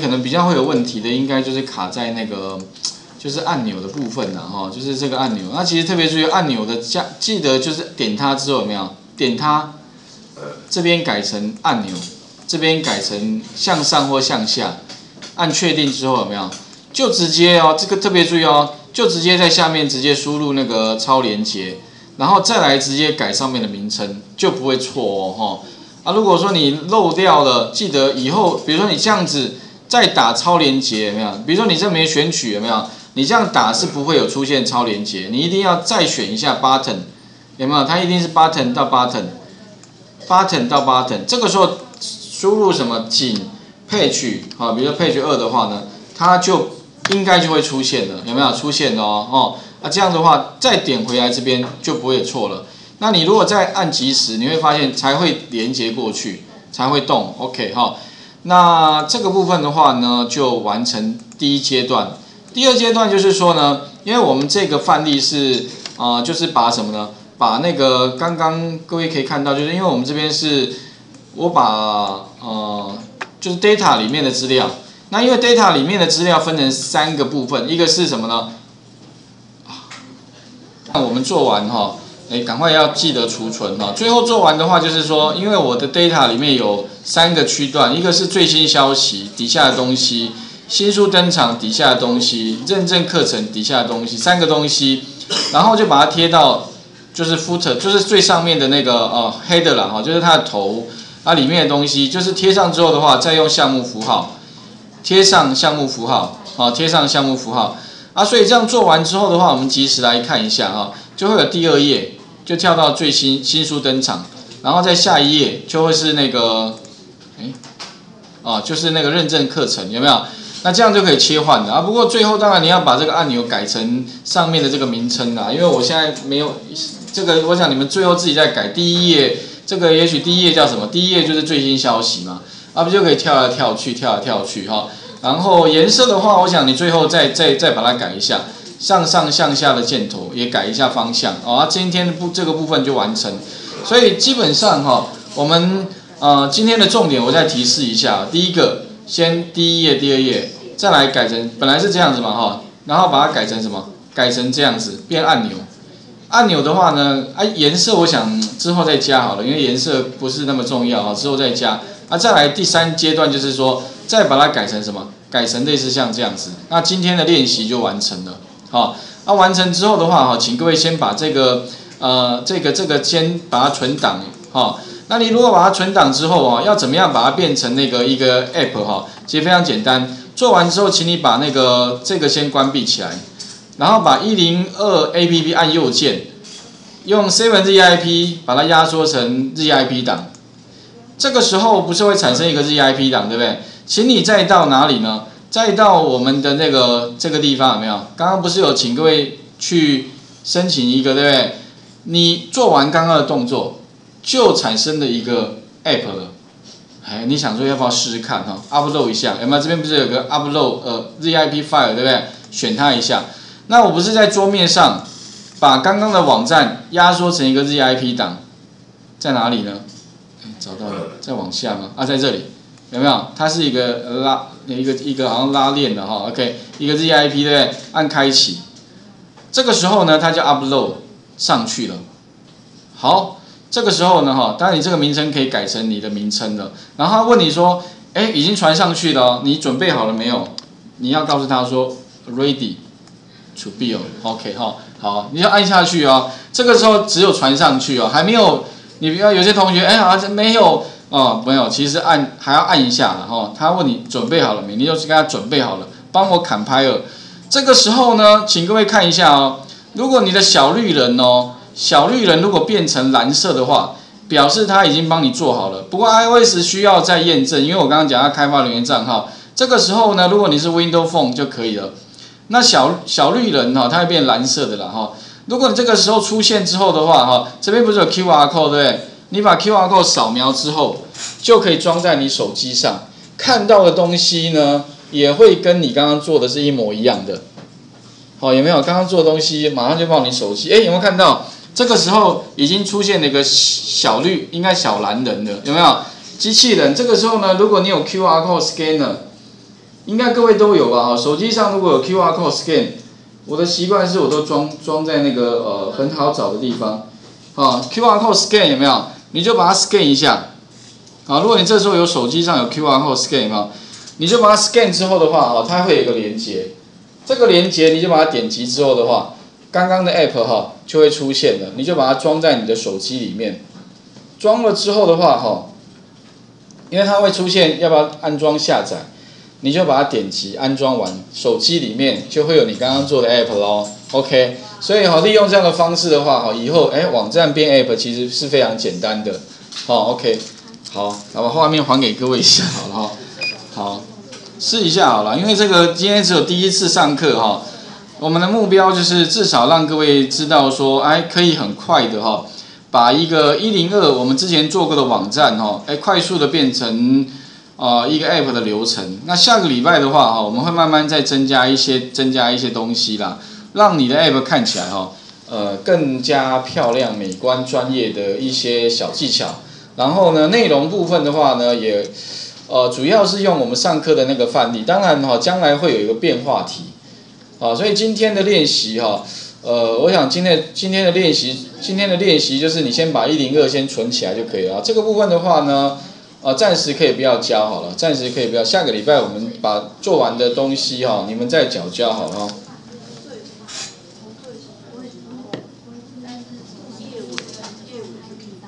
可能比较会有问题的，应该就是卡在那个就是按钮的部分了哈，就是这个按钮。那其实特别注意按钮的加，记得就是点它之后有没有点它，这边改成按钮，这边改成向上或向下，按确定之后有没有？就直接哦，这个特别注意哦，就直接在下面直接输入那个超连接，然后再来直接改上面的名称，就不会错哦哈。啊，如果说你漏掉了，记得以后比如说你这样子。再打超连接有没有？比如说你这没选取有没有？你这样打是不会有出现超连接，你一定要再选一下 button 有没有？它一定是 button 到 button，button 到 button，这个时候输入什么仅 page 啊？比如说 page 二的话呢，它就应该就会出现了，有没有出现哦？哦，那这样的话再点回来这边就不会错了。那你如果再按即时，你会发现才会连接过去，才会动。OK 哈。那这个部分的话呢，就完成第一阶段。第二阶段就是说呢，因为我们这个范例是啊，就是把什么呢？把那个刚刚各位可以看到，就是因为我们这边是，我把呃，就是 data 里面的资料。那因为 data 里面的资料分成三个部分，一个是什么呢？那我们做完哈。哎，赶快要记得储存哈。最后做完的话，就是说，因为我的 data 里面有三个区段，一个是最新消息底下的东西，新书登场底下的东西，认证课程底下的东西，三个东西，然后就把它贴到就是 footer，就是最上面的那个呃 header 啦哈，就是它的头，它里面的东西，就是贴上之后的话，再用项目符号贴上项目符号，啊，贴上项目符号啊，所以这样做完之后的话，我们及时来看一下哈，就会有第二页。就跳到最新新书登场，然后在下一页就会是那个，哎，哦，就是那个认证课程有没有？那这样就可以切换的啊。不过最后当然你要把这个按钮改成上面的这个名称啦，因为我现在没有这个，我想你们最后自己再改。第一页这个也许第一页叫什么？第一页就是最新消息嘛，啊不就可以跳来跳去，跳来跳去哈。然后颜色的话，我想你最后再再再把它改一下。上上向下的箭头也改一下方向哦，今天的部这个部分就完成，所以基本上哈，我们呃今天的重点我再提示一下，第一个先第一页第二页再来改成本来是这样子嘛哈，然后把它改成什么？改成这样子变按钮，按钮的话呢，啊颜色我想之后再加好了，因为颜色不是那么重要啊，之后再加。啊再来第三阶段就是说再把它改成什么？改成类似像这样子，那今天的练习就完成了。好，那完成之后的话，哈，请各位先把这个，呃，这个这个先把它存档，哈。那你如果把它存档之后，啊，要怎么样把它变成那个一个 app，哈？其实非常简单，做完之后，请你把那个这个先关闭起来，然后把一零二 app 按右键，用 seven zip 把它压缩成 zip 档。这个时候不是会产生一个 zip 档，对不对？请你再到哪里呢？再到我们的那个这个地方有没有？刚刚不是有请各位去申请一个，对不对？你做完刚刚的动作，就产生了一个 app 了。哎，你想说要不要试试看哈？upload 一下，有没有？这边不是有个 upload 呃 zip file，对不对？选它一下。那我不是在桌面上把刚刚的网站压缩成一个 zip 档，在哪里呢？找到了，再往下吗？啊，在这里。有没有？它是一个拉，一个一个好像拉链的哈，OK，一个 ZIP 对不对？按开启，这个时候呢，它就 upload 上去了。好，这个时候呢，哈，当然你这个名称可以改成你的名称了。然后他问你说，哎，已经传上去了，你准备好了没有？你要告诉他说，ready to build，OK 哈，好，你要按下去哦。这个时候只有传上去哦，还没有。你不要有些同学，哎，好像没有。哦，没有，其实按还要按一下然后他问你准备好了没？你就是跟他准备好了，帮我砍拍了。这个时候呢，请各位看一下哦。如果你的小绿人哦，小绿人如果变成蓝色的话，表示他已经帮你做好了。不过 iOS 需要再验证，因为我刚刚讲要开发人员账号。这个时候呢，如果你是 Windows Phone 就可以了。那小小绿人哈，它会变蓝色的了哈。如果你这个时候出现之后的话哈，这边不是有 QR code 对不对？你把 QR code 扫描之后，就可以装在你手机上，看到的东西呢，也会跟你刚刚做的是一模一样的。好，有没有？刚刚做的东西马上就放你手机。哎，有没有看到？这个时候已经出现了一个小绿，应该小蓝人了，有没有？机器人。这个时候呢，如果你有 QR code scanner，应该各位都有吧？哈，手机上如果有 QR code scan，我的习惯是我都装装在那个呃很好找的地方。啊，QR code scan 有没有？你就把它 scan 一下。啊，如果你这时候有手机上有 QR code scan 有没有？你就把它 scan 之后的话，啊，它会有一个连接。这个连接你就把它点击之后的话，刚刚的 app 哈就会出现了。你就把它装在你的手机里面。装了之后的话，哈，因为它会出现要不要安装下载。你就把它点击安装完，手机里面就会有你刚刚做的 app 咯。OK，所以哈利用这样的方式的话，哈以后哎网站变 app 其实是非常简单的。好 OK，好，那把画面还给各位一下好了哈。好，试一下好了，因为这个今天只有第一次上课哈，我们的目标就是至少让各位知道说，哎可以很快的哈，把一个一零二我们之前做过的网站哈，哎快速的变成。啊，一个 app 的流程。那下个礼拜的话，哈，我们会慢慢再增加一些，增加一些东西啦，让你的 app 看起来哈，呃，更加漂亮、美观、专业的一些小技巧。然后呢，内容部分的话呢，也呃，主要是用我们上课的那个范例。当然哈，将来会有一个变化题，啊，所以今天的练习哈，呃，我想今天今天的练习，今天的练习就是你先把一零二先存起来就可以了。这个部分的话呢。啊，暂时可以不要教好了，暂时可以不要，下个礼拜我们把做完的东西哈，你们再缴交好了。